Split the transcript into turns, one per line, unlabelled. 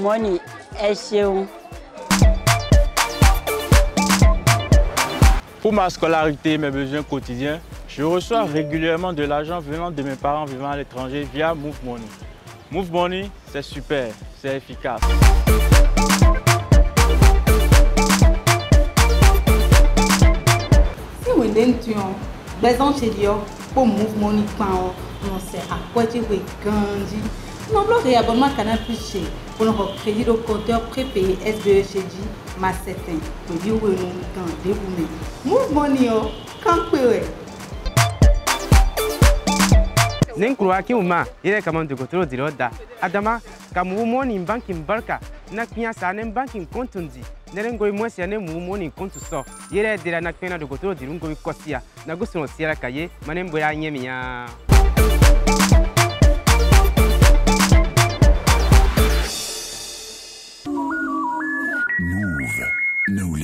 money.
Pour ma scolarité et mes besoins quotidiens, je reçois régulièrement de l'argent venant de mes parents vivant à l'étranger via Move Money. Move Money, c'est super, c'est efficace.
si gbɛzɔn tse di o kó move money kpan o nɔ sɛ akɔdzi wòe gãn dzi nɔblɔ ke abɔma kana pi tse wòle xɔ crédit do compteur prépayé sbe tse dzi ma wòdi wòe nu gãn debu me move money o kankpe wɛ.
nin kuruwakiw ma yɛrɛ kama dogotoro dirɔ da adama ka mugu mɔni n banki n barika na kpiɲa sa ne n banki n kɔntun di nɛrɛn ngoi mwɛsiya ne mugu mɔni n kɔntu sɔ yɛrɛ dira na kpiɲa na dogotoro diru n gobi kɔsiya na gusunɔ siyara ka ye ma ne n boya ɲɛmiya Move, no.